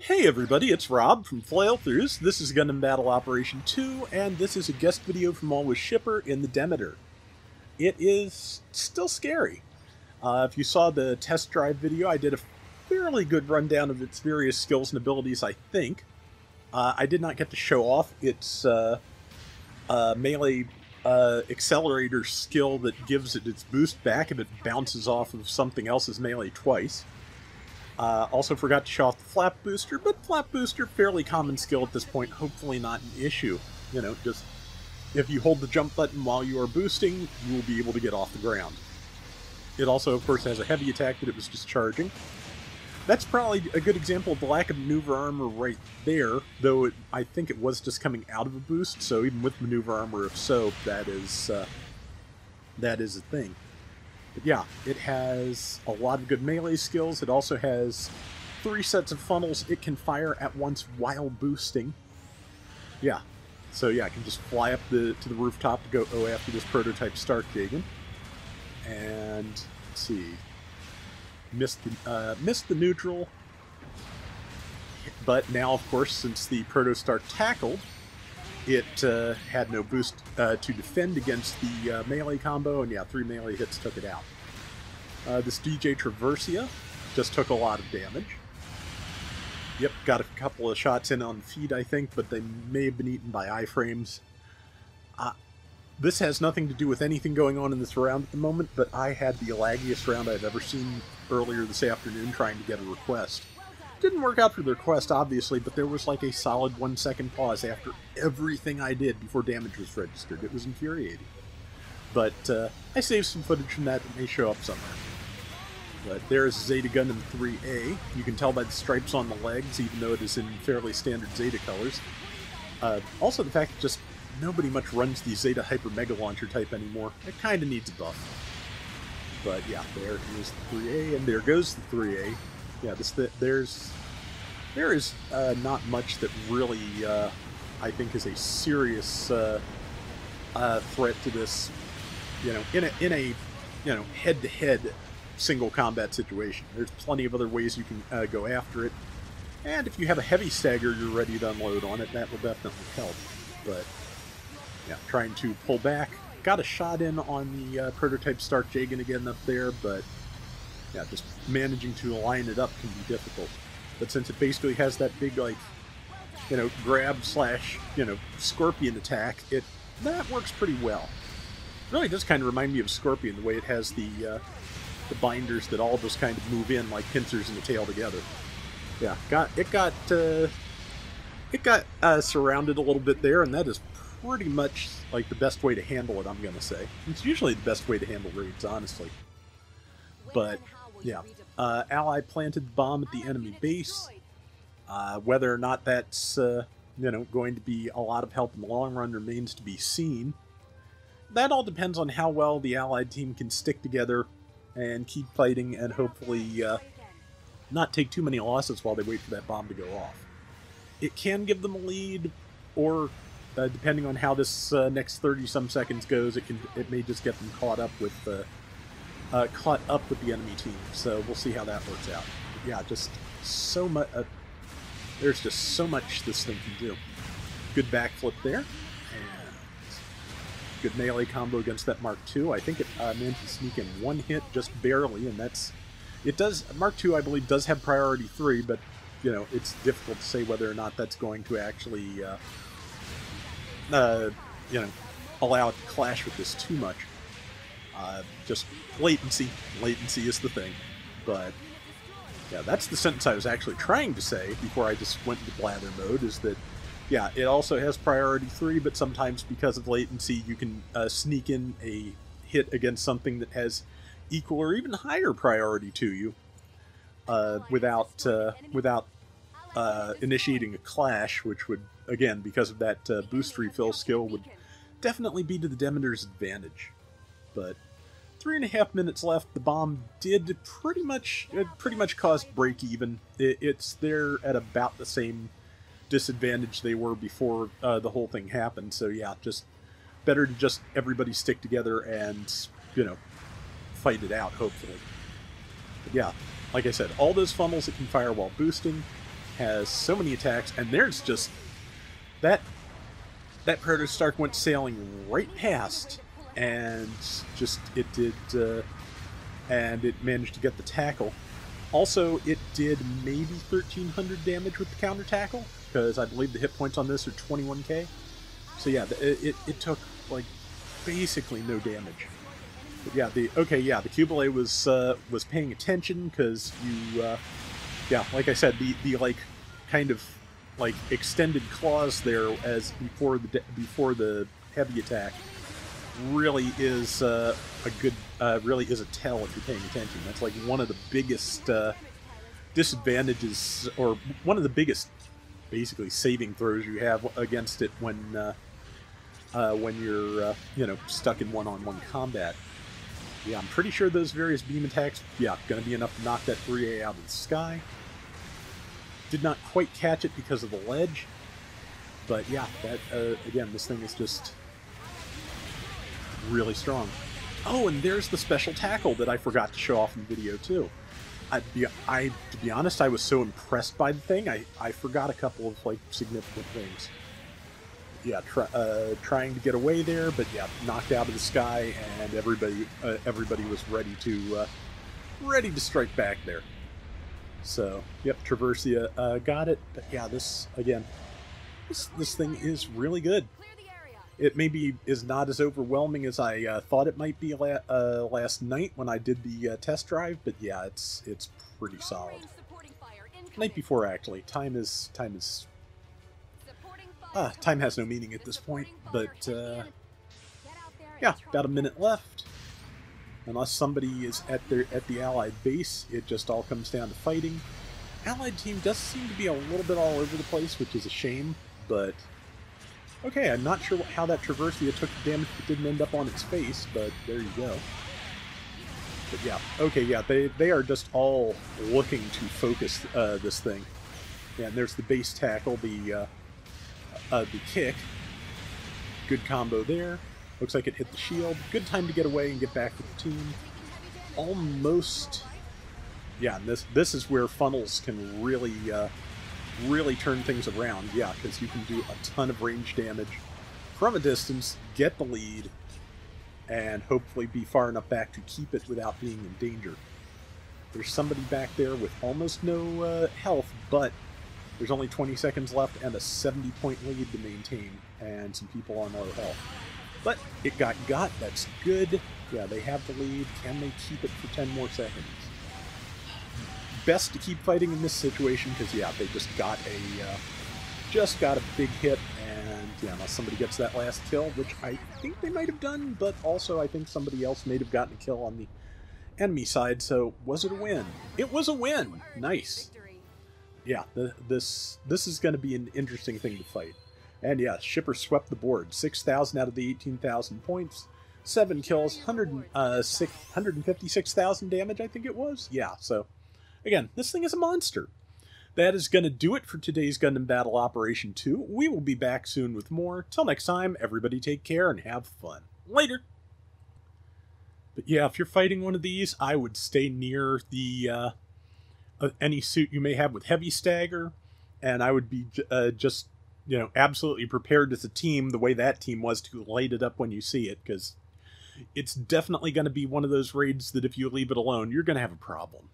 Hey everybody, it's Rob from Flail Throughs. This is Gundam Battle Operation 2, and this is a guest video from Always Shipper in the Demeter. It is still scary. Uh, if you saw the test drive video, I did a fairly good rundown of its various skills and abilities, I think. Uh, I did not get to show off its uh, uh melee uh, accelerator skill that gives it its boost back if it bounces off of something else's melee twice. Uh, also forgot to show off the flap booster, but flap booster, fairly common skill at this point, hopefully not an issue. You know, just if you hold the jump button while you are boosting, you will be able to get off the ground. It also, of course, has a heavy attack that it was discharging. That's probably a good example of the lack of maneuver armor right there, though it, I think it was just coming out of a boost, so even with maneuver armor, if so, that is, uh, that is a thing. But yeah, it has a lot of good melee skills. It also has three sets of funnels it can fire at once while boosting. Yeah. So yeah, I can just fly up the to the rooftop to go oh after this prototype Stark Jegan. And see. Missed the uh, missed the neutral. But now, of course, since the Proto Stark tackled, it uh, had no boost uh, to defend against the uh, melee combo, and yeah, three melee hits took it out. Uh, this DJ Traversia just took a lot of damage. Yep, got a couple of shots in on feet, I think, but they may have been eaten by iframes. Uh, this has nothing to do with anything going on in this round at the moment, but I had the laggiest round I've ever seen earlier this afternoon trying to get a request. Didn't work out for their quest, obviously, but there was like a solid one second pause after everything I did before damage was registered. It was infuriating. But uh, I saved some footage from that that may show up somewhere. But there's Zeta Gundam 3A. You can tell by the stripes on the legs, even though it is in fairly standard Zeta colors. Uh, also, the fact that just nobody much runs the Zeta Hyper Mega Launcher type anymore. It kind of needs a buff. But yeah, there is the 3A, and there goes the 3A yeah, this the, there's there is uh, not much that really uh, I think is a serious uh, uh threat to this. You know, in a in a you know head to head single combat situation. There's plenty of other ways you can uh, go after it, and if you have a heavy stagger you're ready to unload on it, that will definitely help. But yeah, trying to pull back. Got a shot in on the uh, prototype Stark Jegan again up there, but yeah, just managing to line it up can be difficult. But since it basically has that big like, you know, grab slash you know scorpion attack, it that works pretty well. It really does kind of remind me of Scorpion the way it has the uh, the binders that all just kind of move in like pincers in the tail together. Yeah, got it got uh, it got uh, surrounded a little bit there, and that is pretty much like the best way to handle it. I'm gonna say it's usually the best way to handle raids, honestly. But yeah. Uh, Ally planted the bomb at the enemy base. Uh, whether or not that's uh, you know going to be a lot of help in the long run remains to be seen. That all depends on how well the Allied team can stick together and keep fighting, and hopefully uh, not take too many losses while they wait for that bomb to go off. It can give them a lead, or uh, depending on how this uh, next 30 some seconds goes, it can it may just get them caught up with uh, caught up with the enemy team. So we'll see how that works out. But yeah, just so much. Uh, there's just so much this thing can do. Good backflip there, and good melee combo against that Mark II. I think it uh, managed to sneak in one hit just barely, and that's it. Does Mark II, I believe, does have priority three, but you know it's difficult to say whether or not that's going to actually, uh, uh, you know, allow it to clash with this too much. Uh, just latency. Latency is the thing. But yeah, that's the sentence I was actually trying to say before I just went into blather mode. Is that yeah, it also has priority three, but sometimes because of latency, you can uh, sneak in a hit against something that has equal or even higher priority to you uh, without uh, without uh, initiating a clash, which would again because of that uh, boost refill skill would definitely be to the Demeter's advantage. But three and a half minutes left. The bomb did pretty much it pretty much caused break even. It, it's there at about the same disadvantage they were before uh, the whole thing happened. So yeah, just better to just everybody stick together and you know fight it out. Hopefully, but yeah. Like I said, all those funnels that can fire while boosting. has so many attacks, and there's just that that Protostark went sailing right past, and just it did, uh, and it managed to get the tackle. Also, it did maybe 1300 damage with the counter tackle, because I believe the hit points on this are 21k. So yeah, it, it, it took like basically no damage. But yeah, the okay, yeah, the Qubeley was uh, was paying attention because you, uh, yeah, like I said, the the like kind of like extended claws there as before the before the heavy attack really is uh, a good uh, really is a tell if you're paying attention. That's like one of the biggest uh, disadvantages or one of the biggest basically saving throws you have against it when uh, uh, when you're uh, you know stuck in one-on-one combat. Yeah, I'm pretty sure those various beam attacks, yeah, going to be enough to knock that 3A out of the sky. Did not quite catch it because of the ledge, but yeah, that again, this thing is just really strong. Oh, and there's the special tackle that I forgot to show off in the video too. I, I, to be honest, I was so impressed by the thing, I, I forgot a couple of like significant things yeah, try, uh, trying to get away there, but yeah, knocked out of the sky, and everybody uh, everybody was ready to uh, ready to strike back there. So, yep, Traversia uh, got it, but yeah, this again, this this thing is really good. It maybe is not as overwhelming as I uh, thought it might be la uh, last night when I did the test drive, but yeah, it's it's pretty solid. Night before, actually. Time is time is Ah, time has no meaning at this point, but uh, yeah, about a minute left. Unless somebody is at their at the Allied base, it just all comes down to fighting. Allied team does seem to be a little bit all over the place, which is a shame, but okay, I'm not sure how that Traversia took the damage that didn't end up on its face, but there you go. But yeah, okay, yeah, they, they are just all looking to focus uh, this thing. Yeah, and there's the base tackle, the uh, uh, the kick. Good combo there. Looks like it hit the shield. Good time to get away and get back with the team. Almost... Yeah, and this this is where funnels can really, uh, really turn things around. Yeah, because you can do a ton of range damage from a distance, get the lead, and hopefully be far enough back to keep it without being in danger. There's somebody back there with almost no uh, health, but there's only 20 seconds left and a 70 point lead to maintain, and some people on low health. But it got got, that's good. Yeah, they have the lead. Can they keep it for 10 more seconds? Best to keep fighting in this situation because, yeah, they just got a uh, just got a big hit, and yeah, unless somebody gets that last kill, which I think they might have done, but also I think somebody else may have gotten a kill on the enemy side. So was it a win? It was a win. Nice yeah, the, this this is going to be an interesting thing to fight. And yeah, Shipper swept the board. 6,000 out of the 18,000 points. 7 kills, 100, uh, 156,000 damage, I think it was. Yeah, so, again, this thing is a monster. That is going to do it for today's Gundam Battle Operation 2. We will be back soon with more. Till next time, everybody take care and have fun. Later! But yeah, if you're fighting one of these, I would stay near the, uh, uh, any suit you may have with heavy stagger, and I would be uh, just you know absolutely prepared as a team the way that team was to light it up when you see it because it's definitely going to be one of those raids that if you leave it alone you're going to have a problem